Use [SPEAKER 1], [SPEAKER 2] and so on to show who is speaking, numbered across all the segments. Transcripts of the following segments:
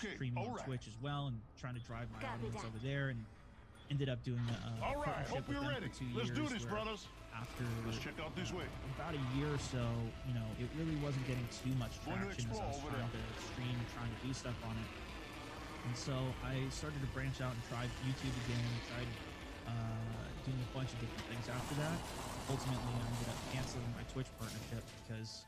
[SPEAKER 1] Okay,
[SPEAKER 2] streaming on
[SPEAKER 1] alright.
[SPEAKER 2] Twitch as well and trying to drive my
[SPEAKER 3] Copy
[SPEAKER 2] audience
[SPEAKER 3] that.
[SPEAKER 2] over there and ended up doing a, a
[SPEAKER 1] All right,
[SPEAKER 2] partnership
[SPEAKER 1] hope
[SPEAKER 2] with
[SPEAKER 1] you're
[SPEAKER 2] them
[SPEAKER 1] ready.
[SPEAKER 2] for two
[SPEAKER 1] Let's
[SPEAKER 2] years.
[SPEAKER 1] do this, brothers.
[SPEAKER 2] After
[SPEAKER 1] Let's check out this
[SPEAKER 2] uh,
[SPEAKER 1] way.
[SPEAKER 2] about a year or so, you know, it really wasn't getting too much
[SPEAKER 1] Going to
[SPEAKER 2] traction as I was
[SPEAKER 1] explore over
[SPEAKER 2] trying to stream, and trying to do stuff on it. And so I started to branch out and try YouTube again, tried uh, doing a bunch of different things after that. Ultimately, I ended up canceling my Twitch partnership because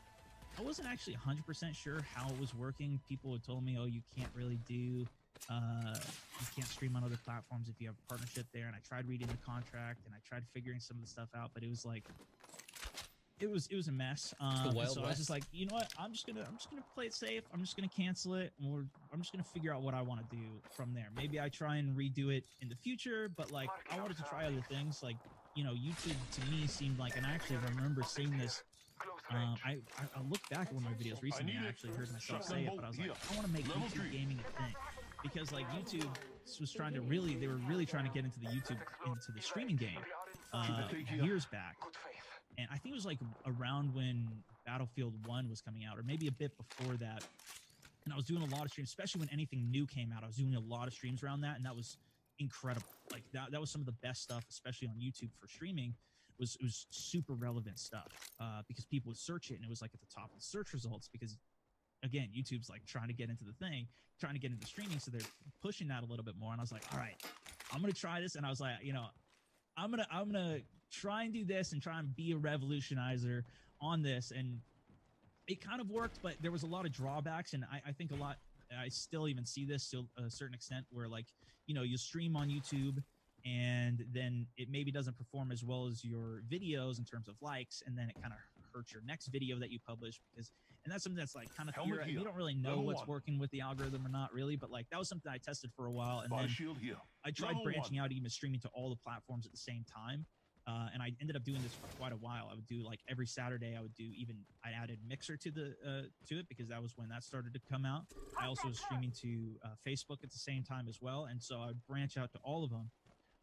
[SPEAKER 2] I wasn't actually 100% sure how it was working. People had told me, oh, you can't really do, uh, you can't stream on other platforms if you have a partnership there. And I tried reading the contract and I tried figuring some of the stuff out, but it was like, it was it was a mess. Um, so I was just like, you know what? I'm just gonna I'm just gonna play it safe. I'm just gonna cancel it, and we're, I'm just gonna figure out what I want to do from there. Maybe I try and redo it in the future, but like I wanted to try other things. Like you know, YouTube to me seemed like, and I actually remember seeing this. Um, I, I I looked back at one of my videos recently.
[SPEAKER 1] need
[SPEAKER 2] I actually heard myself
[SPEAKER 1] Shotgun
[SPEAKER 2] say it, but I was
[SPEAKER 1] here.
[SPEAKER 2] like, I want to make
[SPEAKER 1] Level
[SPEAKER 2] YouTube
[SPEAKER 1] three.
[SPEAKER 2] gaming a thing because like YouTube was trying to really they were really trying to get into the YouTube into the streaming game uh,
[SPEAKER 1] Keep it here.
[SPEAKER 2] years back and I think it was like around when Battlefield One was coming out, or maybe a bit before that. And I was doing a lot of streams, especially when anything new came out. I was doing a lot of streams around that, and that was incredible. Like that, that was some of the best stuff, especially on YouTube for streaming. Was it was super relevant stuff uh, because people would search it, and it was like at the top of the search results because. Again, YouTube's like trying to get into the thing, trying to get into streaming, so they're pushing that a little bit more. And I was like, all right, I'm gonna try this. And I was like, you know, I'm gonna I'm gonna try and do this and try and be a revolutionizer on this. And it kind of worked, but there was a lot of drawbacks, and I, I think a lot. I still even see this to a certain extent, where like you know you stream on YouTube, and then it maybe doesn't perform as well as your videos in terms of likes, and then it kind of hurts your next video that you publish because, and that's something that's like kind of
[SPEAKER 1] Helmet
[SPEAKER 2] you don't really know
[SPEAKER 1] Level
[SPEAKER 2] what's
[SPEAKER 1] one.
[SPEAKER 2] working with the algorithm or not really, but like that was something I tested for a while, and then
[SPEAKER 1] shield here.
[SPEAKER 2] I tried
[SPEAKER 1] Level
[SPEAKER 2] branching
[SPEAKER 1] one.
[SPEAKER 2] out, even streaming to all the platforms at the same time. Uh, and I ended up doing this for quite a while. I would do like every Saturday. I would do even I added Mixer to the uh, to it because that was when that started to come out. I also was streaming to uh, Facebook at the same time as well, and so I would branch out to all of them.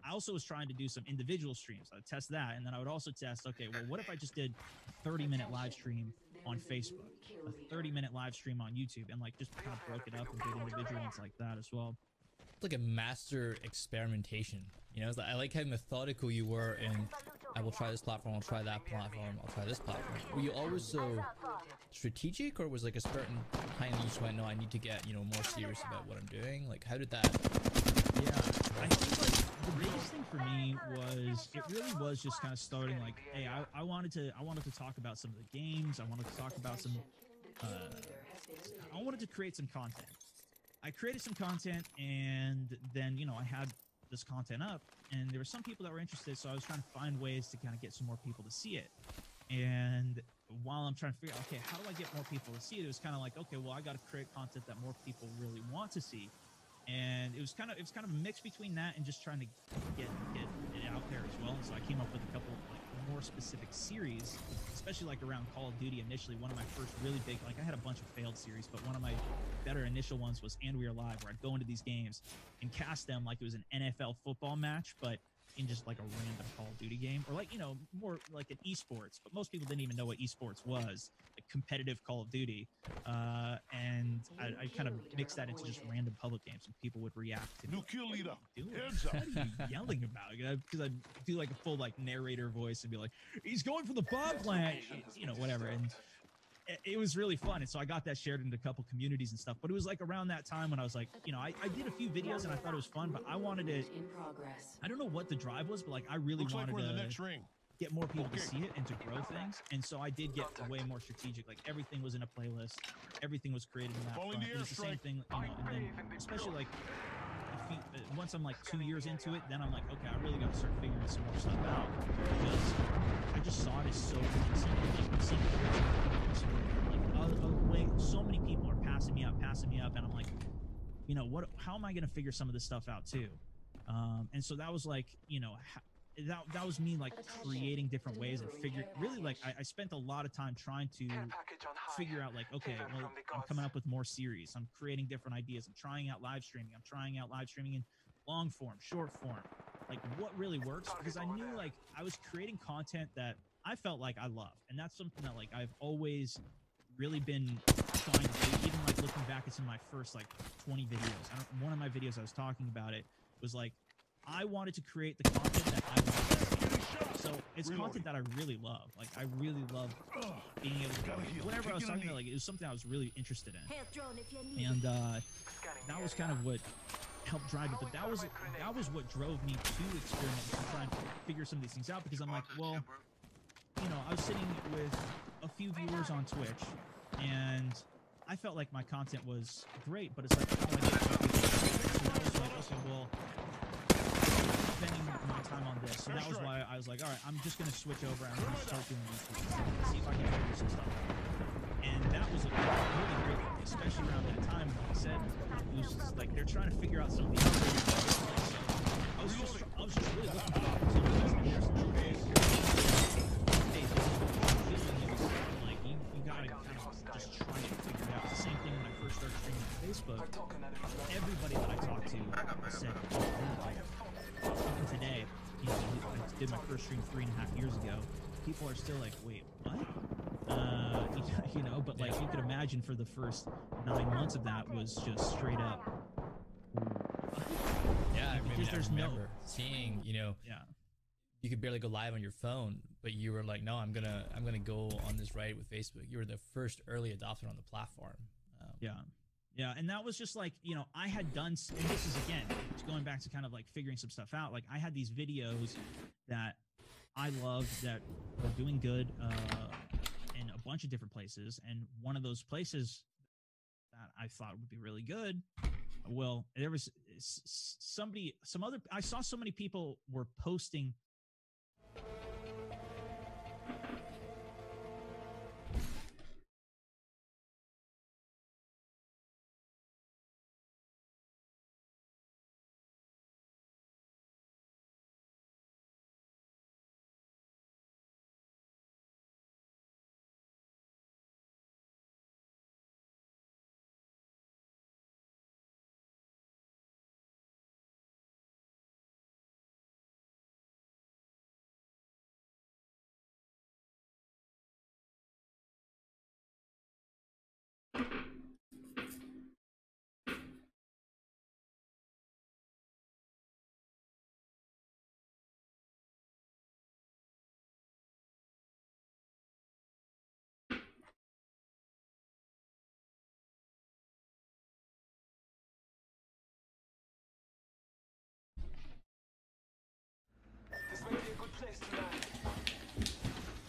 [SPEAKER 2] I also was trying to do some individual streams. I would test that, and then I would also test. Okay, well, what if I just did a 30 minute live stream on Facebook, a 30 minute live stream on YouTube, and like just kind of broke it up and did individual ones like that as well.
[SPEAKER 4] It's like a master experimentation. You know, like, I like how methodical you were in. I will try this platform. I'll try that platform. I'll try this platform. Were you always so strategic, or was like a certain time you just went, no, I need to get you know more serious about what I'm doing? Like, how did that?
[SPEAKER 2] Yeah, I think like the biggest thing for me was it really was just kind of starting like, hey, I, I wanted to I wanted to talk about some of the games. I wanted to talk about some. Uh, I wanted to create some content. I created some content, and then you know I had this content up, and there were some people that were interested. So I was trying to find ways to kind of get some more people to see it. And while I'm trying to figure out, okay, how do I get more people to see it? It was kind of like, okay, well, I got to create content that more people really want to see and it was kind of it was kind of a mix between that and just trying to get get it out there as well. And so I came up with a couple like more specific series, especially like around Call of Duty. Initially, one of my first really big like I had a bunch of failed series, but one of my better initial ones was And We Are Live, where I'd go into these games and cast them like it was an NFL football match, but in just like a random Call of Duty game, or like you know more like an esports. But most people didn't even know what esports was, like competitive Call of Duty. Uh, and I, I kind of mixed that into just random public games, and people would react to.
[SPEAKER 1] New kill
[SPEAKER 2] "What are
[SPEAKER 1] leader. Heads up.
[SPEAKER 2] What are you yelling about? Because I'd do like a full like narrator voice and be like, "He's going for the bomb plant," you know, whatever. And it, it was really fun. And so I got that shared into a couple communities and stuff. But it was like around that time when I was like, you know, I, I did a few videos and I thought it was fun, but I wanted to.
[SPEAKER 3] In progress.
[SPEAKER 2] I don't know what the drive was, but like I really
[SPEAKER 1] Looks like
[SPEAKER 2] wanted
[SPEAKER 1] we're in the
[SPEAKER 2] to
[SPEAKER 1] next ring.
[SPEAKER 2] get more people to see it and to grow things. And so I did get way more strategic. Like everything was in a playlist, everything was created in that
[SPEAKER 1] Falling
[SPEAKER 2] front.
[SPEAKER 1] the
[SPEAKER 2] It was the same thing, you know. And then especially like you, uh, once I'm like two years into it, then I'm like, okay, I really got to start figuring some more stuff out because I just saw it as so promising. Like, Like way, so many people are passing me up, passing me up, and I'm like, you know, what? How am I going to figure some of this stuff out too? Um, and so that was like, you know, ha- that that was me like creating different ways and figure. Really, like I, I spent a lot of time trying to figure out like, okay, well, I'm coming up with more series. I'm creating different ideas. I'm trying out live streaming. I'm trying out live streaming in long form, short form. Like what really works because I knew like I was creating content that I felt like I loved, and that's something that like I've always really been trying to do. Even like looking back at some of my first like 20 videos. I don't, one of my videos I was talking about it was like I wanted to create the content that I wanted. So it's content that I really love. Like I really love being able to
[SPEAKER 1] Gotta heal.
[SPEAKER 2] whatever I was talking
[SPEAKER 1] knee.
[SPEAKER 2] about. Like it was something I was really interested in
[SPEAKER 3] Health drone if you need
[SPEAKER 2] and uh, that was kind of what helped drive it. But that was that was what drove me to experiment to try and figure some of these things out because I'm like, well, you know, I was sitting with a few viewers on Twitch, and I felt like my content was great, but it's like, oh, do I was like, okay, well, spending my time on this. So that was why I was like, all right, I'm just gonna switch over and I'm gonna start doing YouTube, see if I can figure some stuff out. And that was a really great, especially around that time. Like I said, it was just like they're trying to figure out some things. I was just, I was just really looking for opportunities. And first started streaming on Facebook. Everybody that I talked to said, like, even today, you know, I did my first stream three and a half years ago. People are still like, wait, what? Uh, you know, but like you could imagine for the first nine months of that was just straight up.
[SPEAKER 4] Yeah, I
[SPEAKER 2] Because
[SPEAKER 4] I
[SPEAKER 2] there's no-
[SPEAKER 4] seeing, you know,
[SPEAKER 2] Yeah.
[SPEAKER 4] you could barely go live on your phone, but you were like, no, I'm gonna, I'm gonna go on this ride with Facebook. You were the first early adopter on the platform.
[SPEAKER 2] Yeah. Yeah, and that was just like, you know, I had done, this is again, it's going back to kind of like figuring some stuff out. Like, I had these videos that I loved that were doing good uh, in a bunch of different places. And one of those places that I thought would be really good, well, there was somebody, some other, I saw so many people were posting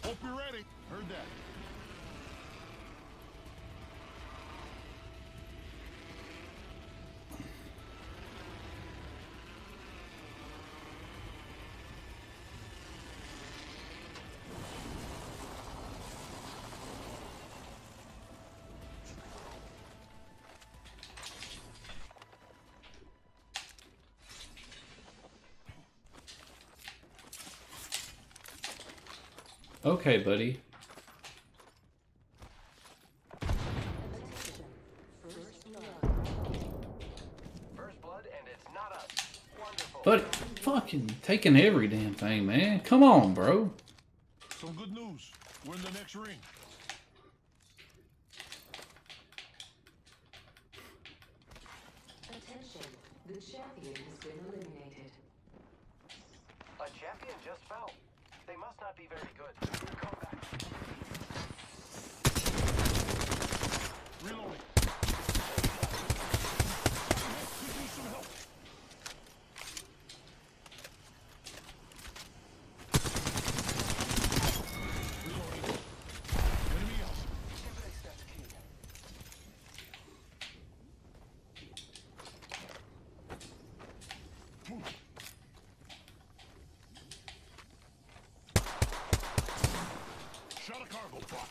[SPEAKER 1] Hope you're ready. Heard that.
[SPEAKER 5] Okay, buddy.
[SPEAKER 6] First blood, and it's not us. Wonderful.
[SPEAKER 5] But fucking taking every damn thing, man. Come on, bro.
[SPEAKER 1] Some good news. We're in the next ring.
[SPEAKER 3] Attention, the champion has been eliminated.
[SPEAKER 6] A champion just fell. They must not be very good. Come.
[SPEAKER 1] Reloading. Could use some help. Reloading. Enemy out.
[SPEAKER 6] Simplex, that's key.
[SPEAKER 1] Shot a cargo bot.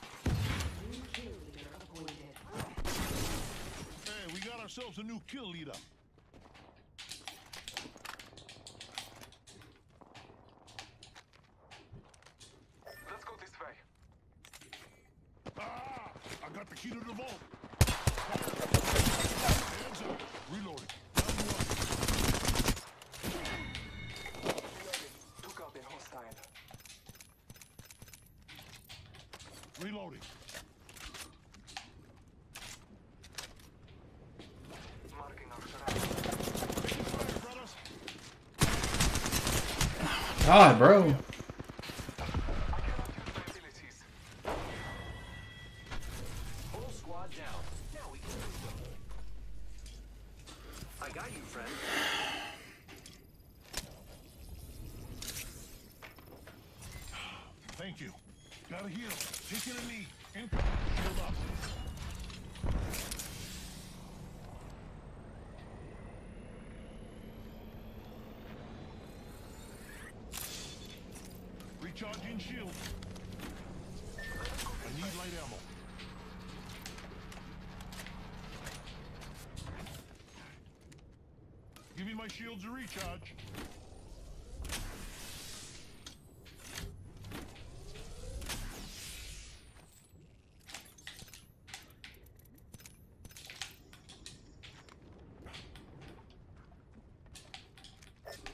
[SPEAKER 3] New kill leader appointed.
[SPEAKER 1] Hey, we got ourselves a new kill leader.
[SPEAKER 6] Let's go this way.
[SPEAKER 1] Ah! I got the key to the vault. Hands up. Reloading. Down one.
[SPEAKER 6] Reloading. Took out a hostile.
[SPEAKER 1] Reloading.
[SPEAKER 5] God, bro.
[SPEAKER 7] I cannot use my abilities. Whole squad down. Now we can use them. I got you, friend.
[SPEAKER 1] Thank you. Gotta heal. Taking a knee. Incoming. Shield up. Recharging shield. I need light ammo. Giving my shields a recharge.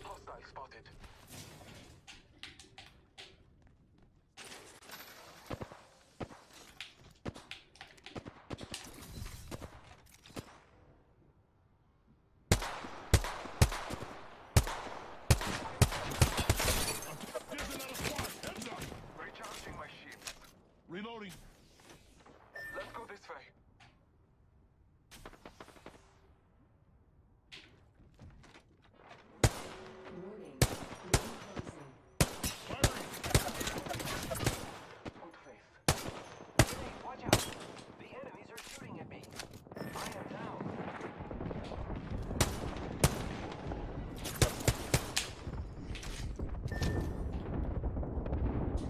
[SPEAKER 7] Hostile spotted.
[SPEAKER 1] There's another squad. Heads up.
[SPEAKER 7] Recharging my shields.
[SPEAKER 1] Reloading.
[SPEAKER 7] Let's go this way.
[SPEAKER 3] Warning. Ring closing.
[SPEAKER 1] Firing.
[SPEAKER 7] Good faith. Hey, watch out. The enemies are shooting at me. I am down.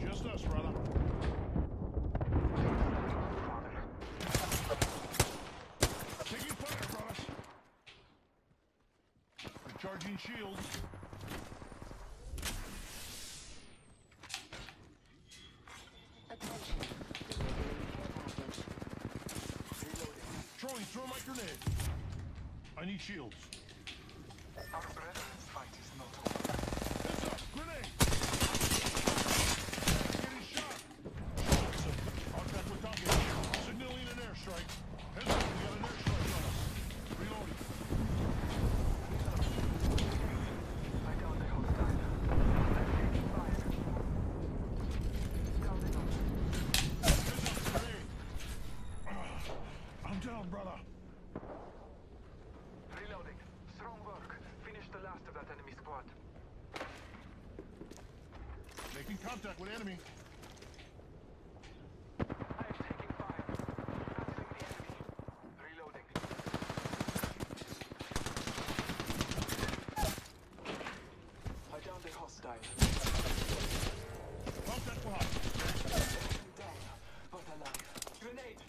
[SPEAKER 1] Just us, brother. Taking fire, brothers. Recharging shields.
[SPEAKER 3] Attention. Package.
[SPEAKER 1] Throwing, throw grenade. I need shields.
[SPEAKER 7] Our brethren's fight is not over.
[SPEAKER 1] Heads up, grenade. Getting shot. Awesome. Contact with target. Signaling an airstrike. Heads up, we got an airstrike on us. Reloading.
[SPEAKER 7] I got the hostile. I'm taking fire. Scouting on.
[SPEAKER 1] Heads up, grenade. Ah, I'm down, brother.
[SPEAKER 7] Reloading. Strong work. Finish the last of that enemy squad.
[SPEAKER 1] Making contact with enemy.
[SPEAKER 7] I am taking fire. Battling the enemy. Reloading. I downed a hostile.
[SPEAKER 1] Contact with hostile.
[SPEAKER 7] Down, but alive. Grenade!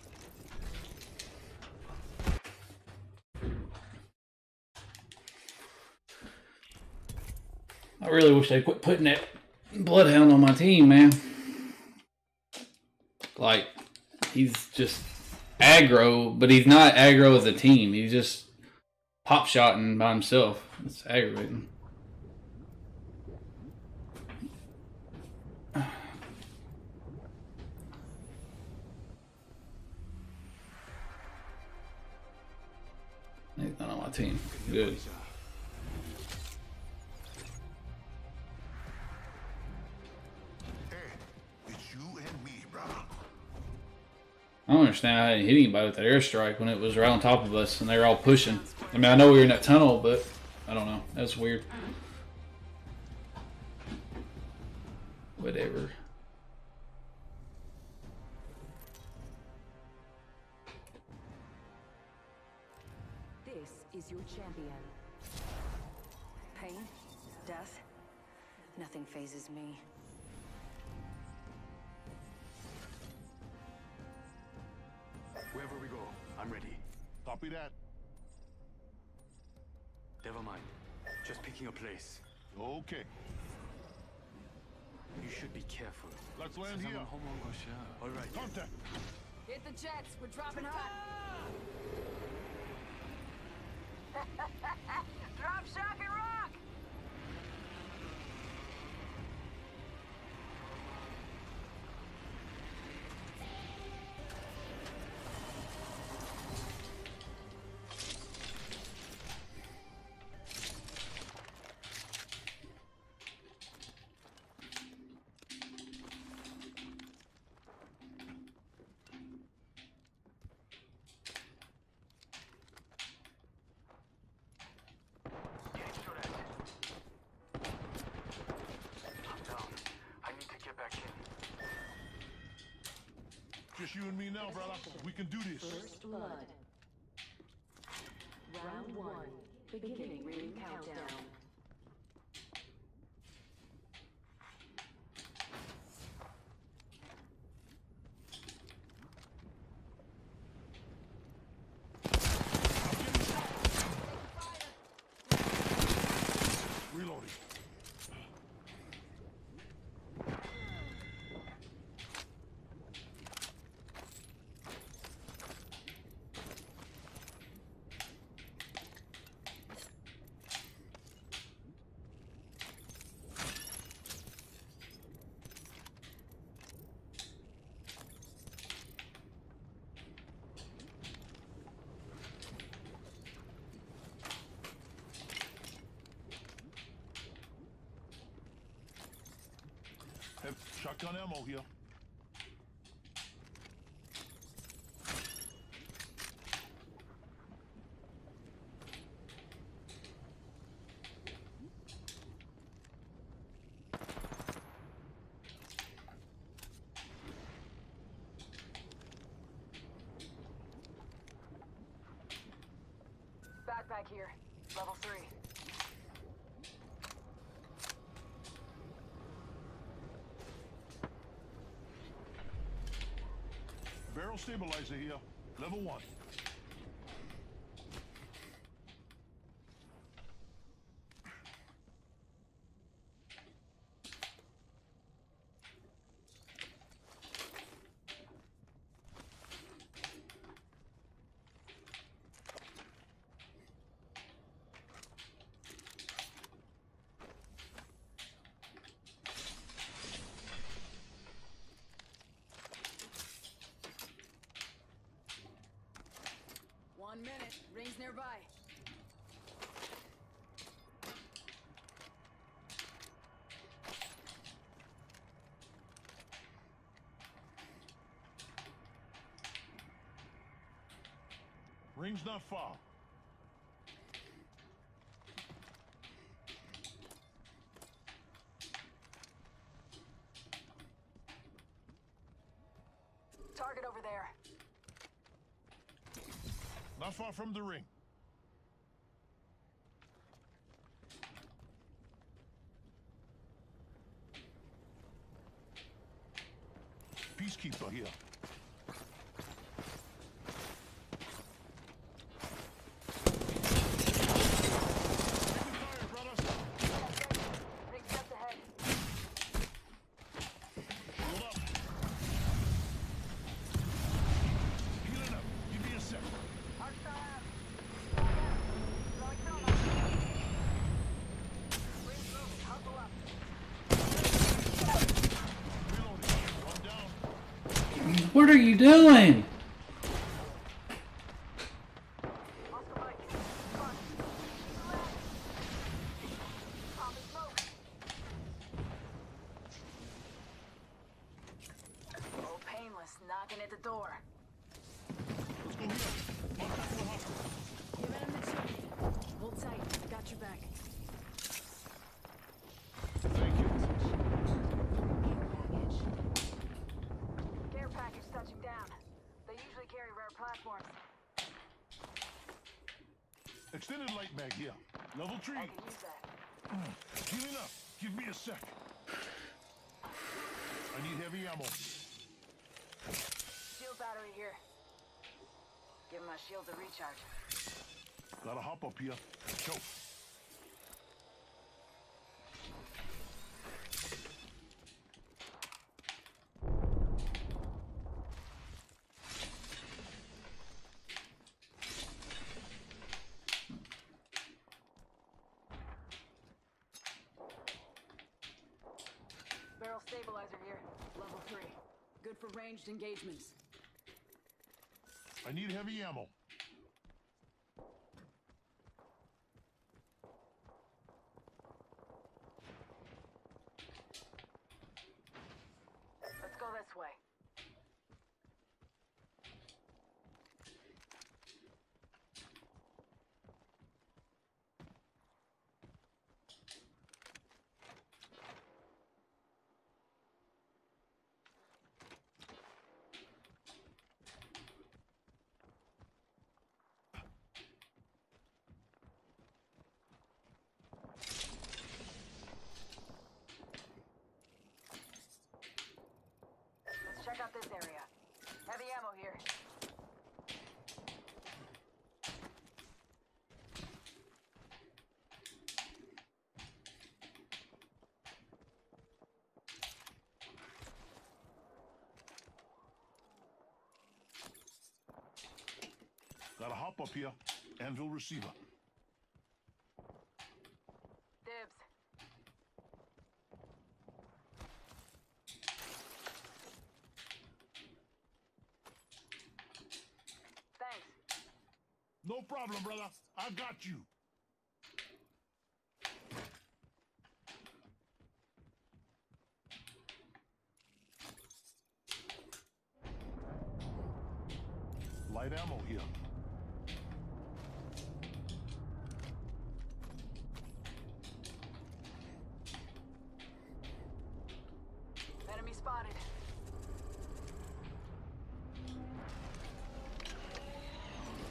[SPEAKER 5] I really wish they quit putting that bloodhound on my team, man. Like, he's just aggro, but he's not aggro as a team. He's just pop shotting by himself. It's aggravating. How I didn't hit anybody with that airstrike when it was right on top of us and they were all pushing. I mean, I know we were in that tunnel, but I don't know. That's weird.
[SPEAKER 7] Never mind. Just picking a place.
[SPEAKER 1] Okay,
[SPEAKER 7] You should be careful.
[SPEAKER 1] let's land here.
[SPEAKER 7] All right.
[SPEAKER 1] Contact.
[SPEAKER 8] Hit the jets. We're dropping hot. Ah! Drop, shock, rock.
[SPEAKER 1] you and me now, brother. We can do this.
[SPEAKER 3] First blood. Round one. Beginning ring countdown.
[SPEAKER 1] Reloading. Have shotgun ammo here.
[SPEAKER 8] Backpack here. Level three.
[SPEAKER 1] Barrel stabilizer here. Level one.
[SPEAKER 8] One minute. Rings nearby.
[SPEAKER 1] Ring's not far.
[SPEAKER 8] Target over there.
[SPEAKER 1] Not far from the ring. Peacekeeper here. Taking fire, brothers.
[SPEAKER 8] Ring just ahead.
[SPEAKER 1] Hold up. Healing up. Give me a sec.
[SPEAKER 8] Hostile out. Throwing thermite. Rings moving. Hustle up.
[SPEAKER 1] Reloading. One down.
[SPEAKER 5] What are you doing?
[SPEAKER 8] Oscar Mike. Run. Left. Popping smoke. Oh, painless. Knocking at the door.
[SPEAKER 1] Let's go here. Contact with hospital.
[SPEAKER 8] Giving him the chip. Hold tight. Got your back.
[SPEAKER 1] Thank you.
[SPEAKER 8] Package. Care package touching down. They usually carry rare platforms.
[SPEAKER 1] Extended light mag here. Level three.
[SPEAKER 8] I can.
[SPEAKER 1] Healing up. Give me a sec. I need heavy ammo.
[SPEAKER 8] Shield battery here. Give my shields a recharge.
[SPEAKER 1] Gotta hop up here. Go.
[SPEAKER 8] Barrel stabilizer here. Level 3. Engagements.
[SPEAKER 1] I need heavy ammo.
[SPEAKER 8] Let's go this way.
[SPEAKER 9] This area. Heavy ammo here.
[SPEAKER 1] Gotta hop up here. Anvil receiver.
[SPEAKER 9] Dibs. Thanks.
[SPEAKER 1] No problem, brother. I got you. Light ammo here.
[SPEAKER 9] Enemy spotted.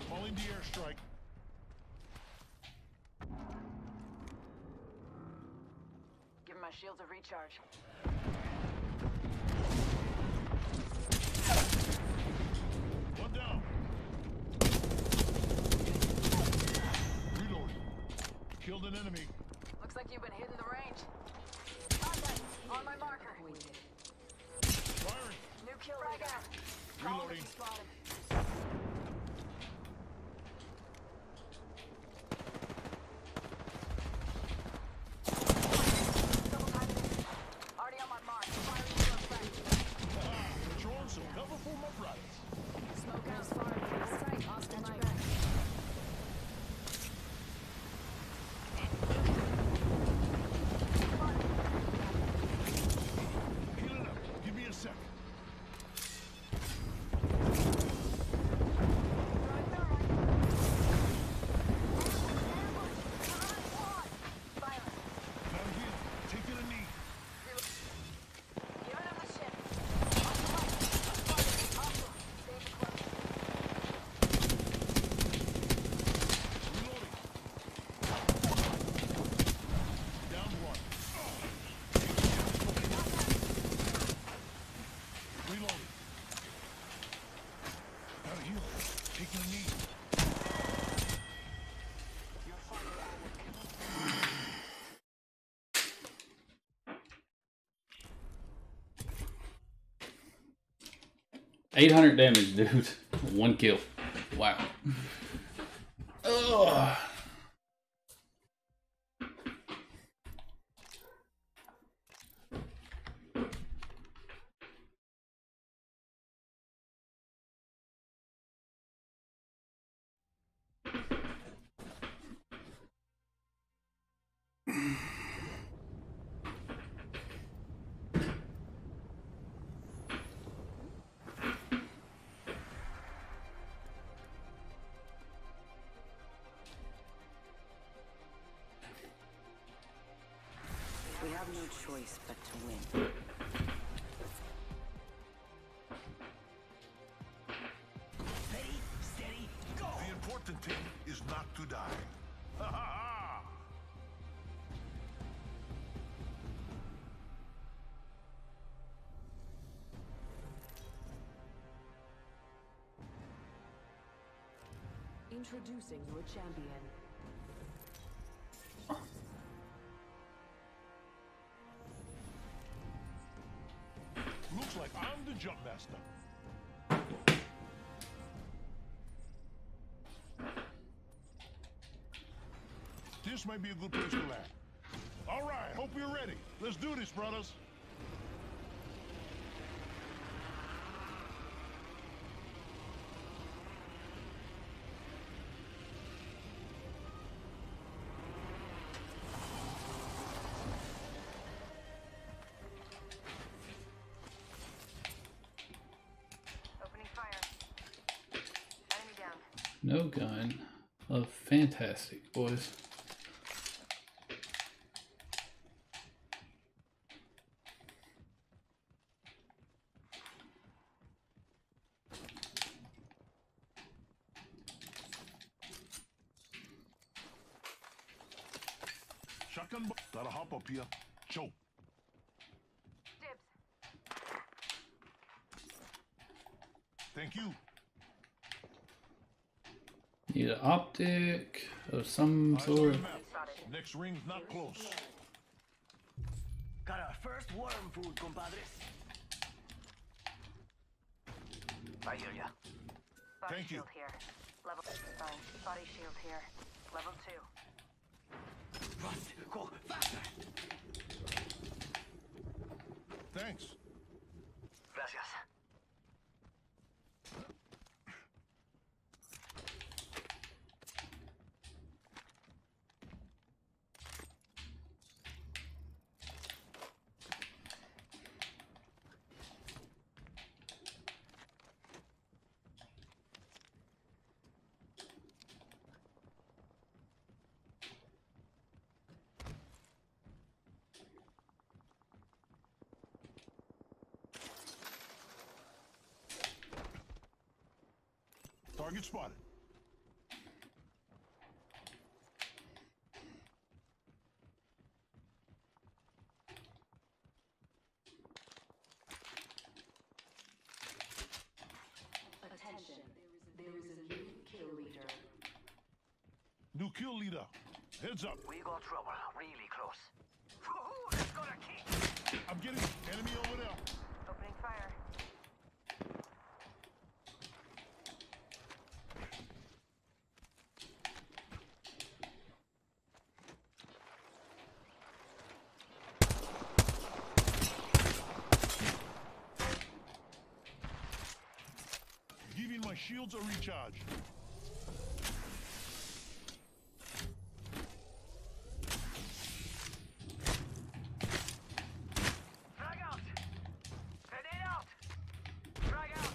[SPEAKER 1] Calling the airstrike.
[SPEAKER 9] Give my shields a recharge.
[SPEAKER 1] One down. Reloading. Killed an enemy.
[SPEAKER 9] Looks like you've been hitting the range. Contact on my marker.
[SPEAKER 1] Firing.
[SPEAKER 9] New kill. Call
[SPEAKER 1] Reloading.
[SPEAKER 5] 800 damage, dude. One kill. Wow. Ugh.
[SPEAKER 10] To
[SPEAKER 1] die. Ha ha ha!
[SPEAKER 3] Introducing your champion.
[SPEAKER 1] Looks like I'm the jump master. This might be a good place to land. All right, hope you're ready. Let's do this, brothers.
[SPEAKER 9] Opening fire. Enemy down.
[SPEAKER 5] No gun. Oh, fantastic, boys.
[SPEAKER 1] Shotgun. Gotta hop up here. Choke.
[SPEAKER 9] Dibs.
[SPEAKER 1] Thank you.
[SPEAKER 5] Need an optic of some
[SPEAKER 1] Eyes
[SPEAKER 5] sort.
[SPEAKER 1] the. Next ring's not close.
[SPEAKER 6] Got our first worm food, compadres. I hear ya.
[SPEAKER 9] Body
[SPEAKER 1] Thank you.
[SPEAKER 9] here. Level fine. Body shield here. Level two.
[SPEAKER 6] Rust, go faster.
[SPEAKER 1] Thanks. Target spotted.
[SPEAKER 3] Attention. There is a new kill leader.
[SPEAKER 1] New kill leader. Heads up.
[SPEAKER 6] We got trouble, really close. Woohoo, that's gonna kick.
[SPEAKER 1] I'm getting enemy over there.
[SPEAKER 9] Opening fire.
[SPEAKER 1] Giving my shields a recharge.
[SPEAKER 6] Frag out. Grenade out. Frag out.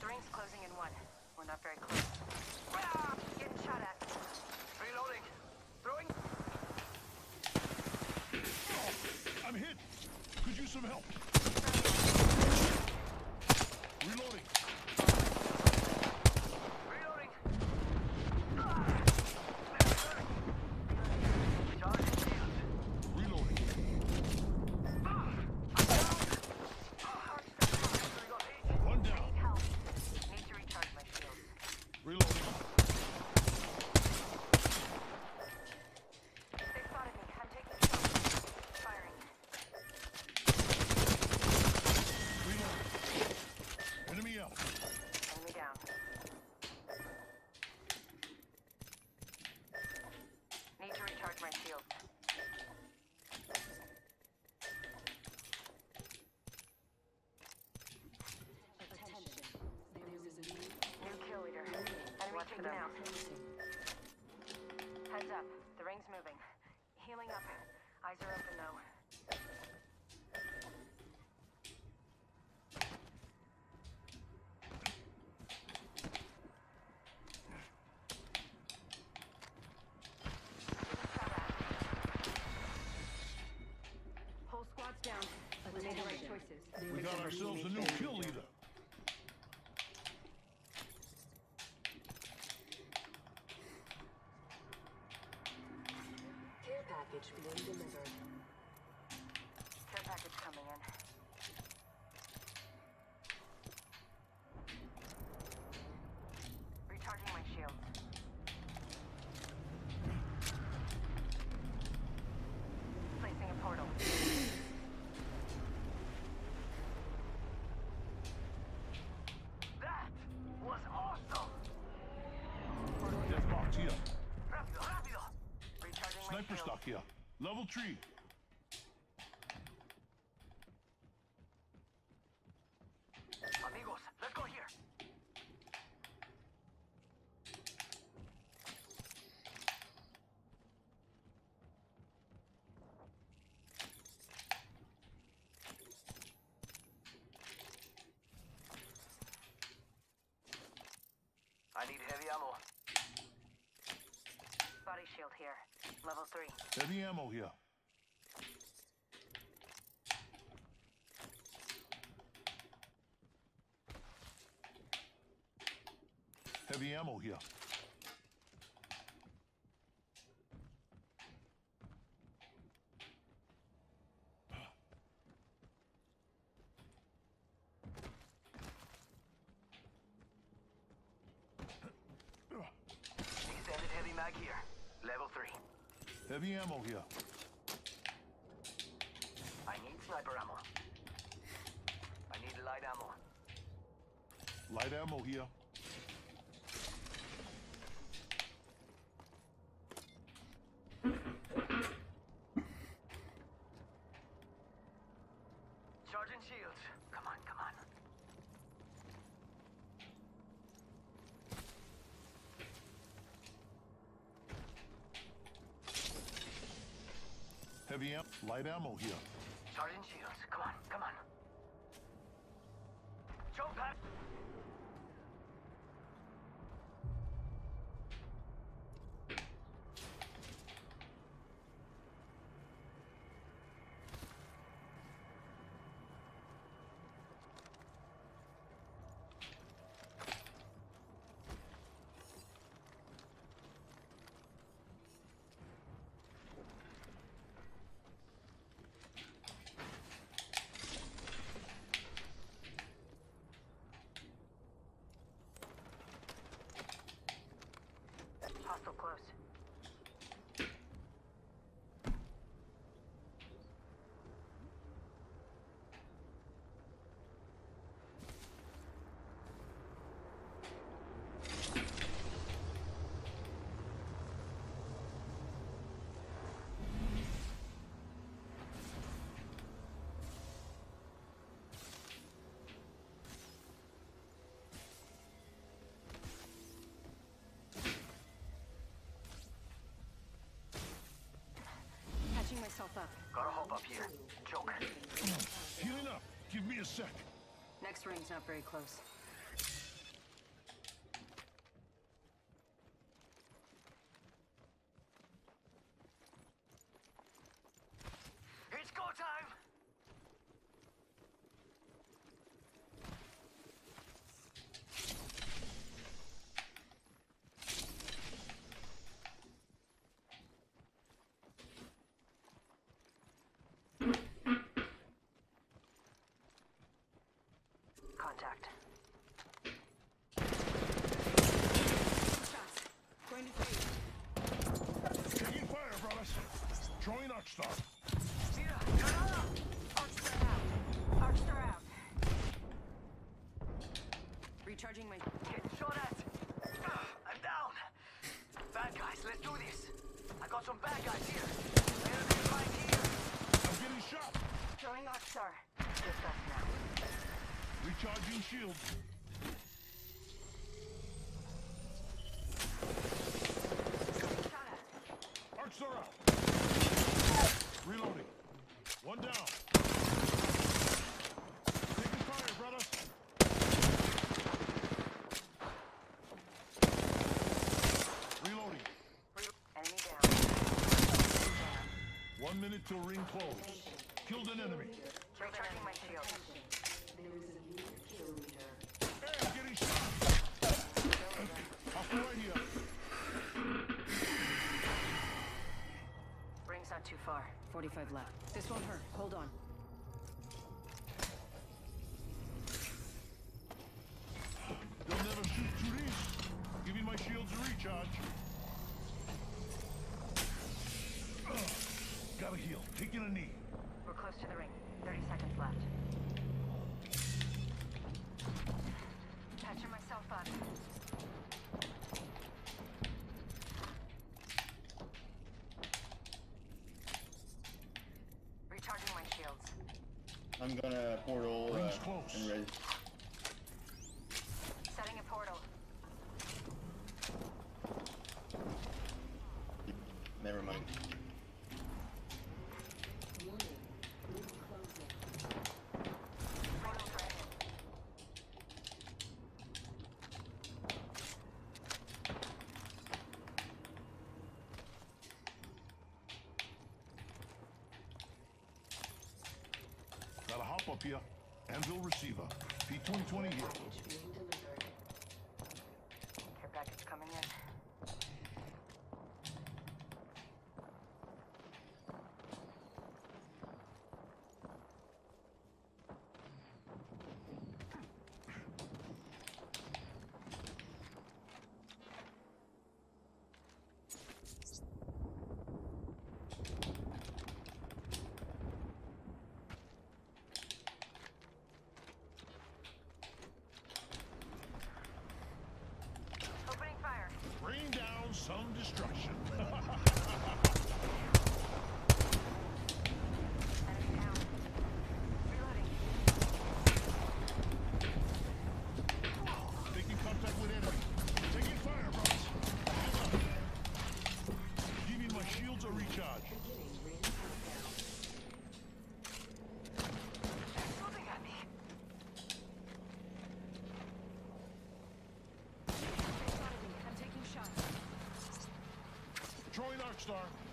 [SPEAKER 9] The ring's closing in one. We're not very close. Ah, getting shot at.
[SPEAKER 6] Reloading. Throwing.
[SPEAKER 1] I'm hit. Could use some help. Reloading.
[SPEAKER 6] Reloading. Ah. Charging shields.
[SPEAKER 1] Reloading.
[SPEAKER 6] We got hit.
[SPEAKER 1] One down.
[SPEAKER 9] Need help. Need to recharge my shield.
[SPEAKER 1] Reloading.
[SPEAKER 9] They spotted me. I'm taking shots. Firing.
[SPEAKER 1] Reloading. Enemy out.
[SPEAKER 9] Enemy down. Need to recharge my shield.
[SPEAKER 3] Attention. There is a new
[SPEAKER 9] New kill leader. Enemy taken out. Heads up. The ring's moving. Healing up. Eyes are open though. Shot at. Whole squad's down. We made the right choices.
[SPEAKER 1] We got ourselves a new kill leader.
[SPEAKER 3] care package being delivered.
[SPEAKER 9] Care package coming in. Recharging my shield. Placing a portal.
[SPEAKER 6] That was awesome.
[SPEAKER 1] Death box here.
[SPEAKER 6] Rápido, rápido.
[SPEAKER 9] Recharging my
[SPEAKER 1] Sniper
[SPEAKER 9] shield.
[SPEAKER 1] stock here. Level three.
[SPEAKER 6] Amigos, let's go here. I need heavy ammo.
[SPEAKER 9] Body shield here. Level 3.
[SPEAKER 1] Heavy ammo here. Heavy ammo here.
[SPEAKER 6] Heavy mag here. Level 3.
[SPEAKER 1] Heavy ammo here.
[SPEAKER 6] I need sniper ammo. I need light ammo.
[SPEAKER 1] Light ammo here.
[SPEAKER 6] Charging shields. Come on, come on.
[SPEAKER 1] Heavy am light ammo here.
[SPEAKER 6] Charging shields. Come on, come on. Jump
[SPEAKER 9] Up.
[SPEAKER 6] Gotta hop up here. Joker.
[SPEAKER 1] Healing up. Give me a sec.
[SPEAKER 9] Next ring's not very close.
[SPEAKER 6] It's go time! Contact.
[SPEAKER 9] Shots. Going to fade.
[SPEAKER 1] Taking fire, brothers. Throwing Arcstar.
[SPEAKER 6] Mira, Granada!
[SPEAKER 9] Arcstar out. Arcstar out. Recharging my.
[SPEAKER 6] Getting shot at. Ah, I'm down. Bad guys, let's do this. I got some bad guys here. Enemy right here.
[SPEAKER 1] I'm getting shot.
[SPEAKER 9] Throwing Arcstar. Just us now.
[SPEAKER 1] Recharging shield.
[SPEAKER 9] Shot at.
[SPEAKER 1] Arcstar out. Reloading. One down. Taking fire, brothers. Reloading.
[SPEAKER 6] Enemy down.
[SPEAKER 1] One minute ring close. Killed an enemy.
[SPEAKER 6] Recharging my shield.
[SPEAKER 1] Hey, I'm getting shot. Hostile right here.
[SPEAKER 9] Ring's not too far. 45 left. This won't hurt. Hold on.
[SPEAKER 1] They'll never shoot through these. Giving my shields a recharge. Ugh. Gotta heal. Taking a knee.
[SPEAKER 9] We're close to the ring. 30 seconds left. Patching myself up. Recharging my shields.
[SPEAKER 11] I'm gonna portal uh,
[SPEAKER 1] close.
[SPEAKER 11] and res.
[SPEAKER 9] Setting a portal.
[SPEAKER 11] Never mind.
[SPEAKER 9] Portal's ready.
[SPEAKER 1] Here. Anvil receiver. P2020 here. Arcstar.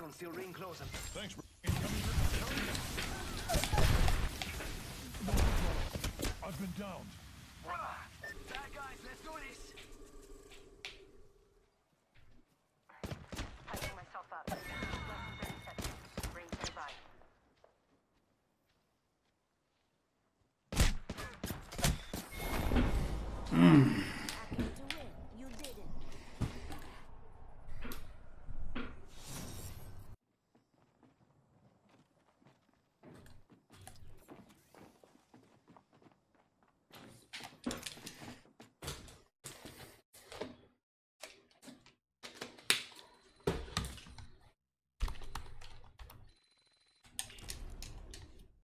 [SPEAKER 1] seconds till ring closes.
[SPEAKER 9] Thanks, bro. I've been downed.